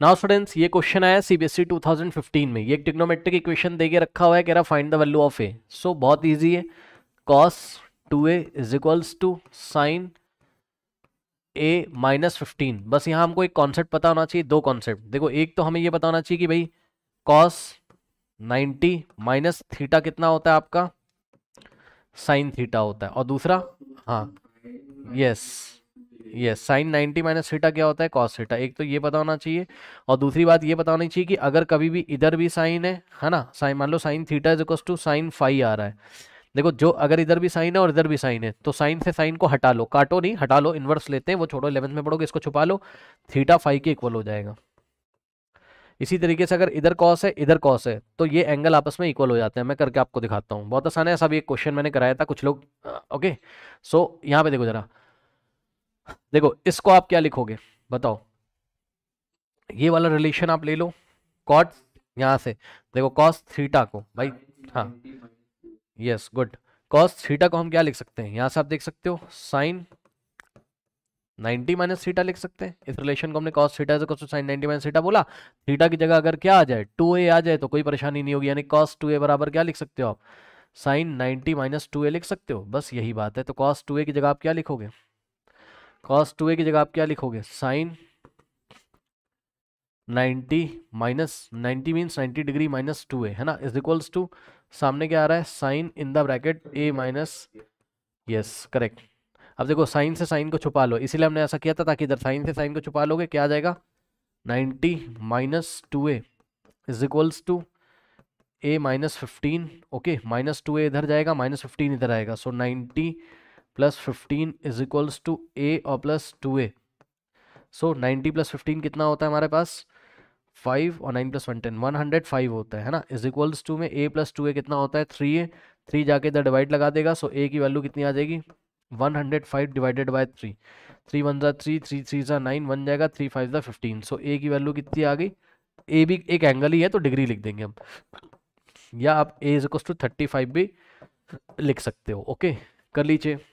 Now students ये question आया CBSE 2015 में। ये एक टिग्नोमेट्रिक इक्वेशन देके रखा हुआ है, कह रहा find the value of A so बहुत इजी है। Cos 2a is equals to sine A minus fifteen बस यहाँ हमको एक कॉन्सेप्ट पता होना चाहिए, दो कॉन्सेप्ट देखो, एक तो हमें ये पता होना चाहिए कि भाई कॉस 90 माइनस थीटा कितना होता है आपका? साइन थीटा होता है। और दूसरा? हाँ। Yes yes sine 90 minus theta क्या होता है? कॉस थीटा एक तो ये पता होना चाहिए और दूसरी बात ये पता होनी चाहिए कि अगर कभी भी इधर भी साइन है है ना? साइन मान लो sine theta is equal to sine five आ रहा है। देखो, जो अगर इधर भी साइन है और इधर भी साइन है तो साइन से साइन को हटा लो। काटो नहीं, हटा लो इन्वर्स लेते हैं, वो छोड़ो इलेवंथ में पढ़ोगे, इसको छुपा लो थीटा फाइव के इक्वल हो जाएगा। इसी तरीके से अगर इधर कॉस है, इधर कॉस है तो ये एंगल आपस में इक्वल हो जाते हैं। मैं करके आपको दिखाता हूँ। बहुत आसान है, ऐसा भी एक क्वेश्चन मैंने कराया था, कुछ लोग ओके सो यहाँ पे देखो जरा। देखो, इसको आप क्या लिखोगे? बताओ। ये वाला रिलेशन आप ले लो कॉट यहाँ से। देखो कॉस थीटा को, भाई हाँ। यस गुड कॉस थीटा को हम क्या लिख सकते हैं? यहाँ से आप देख सकते हो साइन 90 माइनस थीटा लिख सकते हैं। इस रिलेशन को हमने कॉस थीटा से साइन 90 माइनस थीटा बोला। थीटा की जगह अगर क्या आ जाए टू ए आ जाए तो कोई परेशानी नहीं होगी। यानी कॉस टू ए बराबर क्या लिख सकते हो आप? साइन 90 माइनस टू लिख सकते हो। बस यही बात है। तो कॉस टू ए की जगह आप क्या लिखोगे? कॉस टू ए की जगह आप क्या लिखोगे? Sine 90 minus ninety means 90 degree minus two A है ना? इज़ इक्वल्स टू, सामने क्या आ रहा है? Sine in the bracket A minus yes correct अब देखो साइन से साइन को छुपा लो। इसीलिए हमने ऐसा किया था ताकि इधर साइन से साइन को छुपा लोगे, क्या आ जाएगा? 90 minus two A is equals to A minus fifteen okay minus two A इधर जाएगा माइनस फिफ्टीन इधर आएगा। So 90 plus fifteen is equals to A और plus two A so ninety plus fifteen कितना होता है हमारे पास? फाइव और nine plus one ten one hundred five होता है ना? इज़ इक्वल्स टू में ए प्लस टू ए कितना होता है? थ्री ए थ्री जाके इधर डिवाइड लगा देगा सो ए की वैल्यू कितनी आ जाएगी? One hundred five divided by three three one ज़ा थ्री थ्री थ्री ज़ा नाइन वन जाएगा थ्री फाइव ज़ा फिफ्टीन सो ए की वैल्यू कितनी आ गई? ए भी एक एंगल ही है तो डिग्री लिख देंगे हम. या आप A is equal to thirty five भी लिख सकते हो ओके कर लीजिए।